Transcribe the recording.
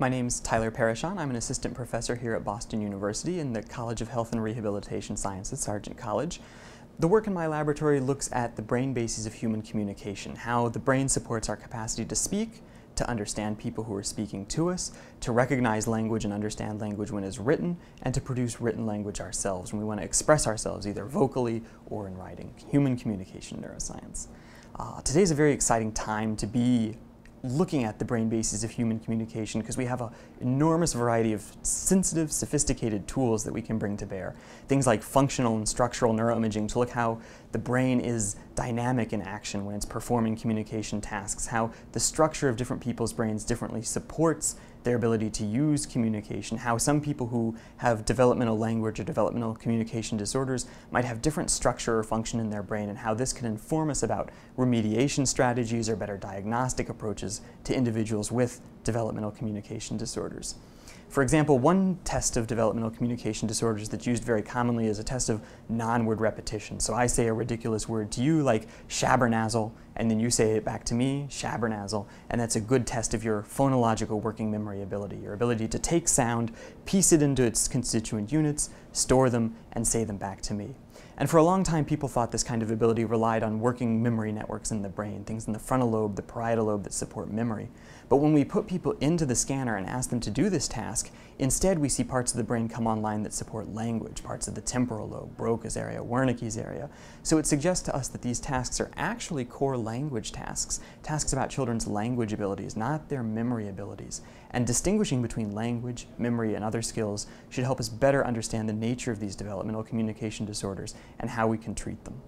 My name is Tyler Perrachione. I'm an assistant professor here at Boston University in the College of Health and Rehabilitation Sciences, at Sargent College. The work in my laboratory looks at the brain bases of human communication, how the brain supports our capacity to speak, to understand people who are speaking to us, to recognize language and understand language when it's written, and to produce written language ourselves when we want to express ourselves either vocally or in writing. Human communication neuroscience. Uh, today is a very exciting time to be looking at the brain bases of human communication because we have an enormous variety of sensitive, sophisticated tools that we can bring to bear. Things like functional and structural neuroimaging to look how the brain is dynamic in action when it's performing communication tasks, how the structure of different people's brains differently supports their ability to use communication, how some people who have developmental language or developmental communication disorders might have different structure or function in their brain, and how this can inform us about remediation strategies or better diagnostic approaches to individuals with developmental communication disorders. For example, one test of developmental communication disorders that's used very commonly is a test of non-word repetition. So I say a ridiculous word to you like shabbernazzle, and then you say it back to me, shabbernazzle, and that's a good test of your phonological working memory ability, your ability to take sound, piece it into its constituent units, store them, and say them back to me. And for a long time, people thought this kind of ability relied on working memory networks in the brain, things in the frontal lobe, the parietal lobe that support memory. But when we put people into the scanner and ask them to do this task, instead we see parts of the brain come online that support language, parts of the temporal lobe, Broca's area, Wernicke's area. So it suggests to us that these tasks are actually core language tasks, tasks about children's language abilities, not their memory abilities. And distinguishing between language, memory, and other skills should help us better understand the nature of these developmental communication disorders and how we can treat them.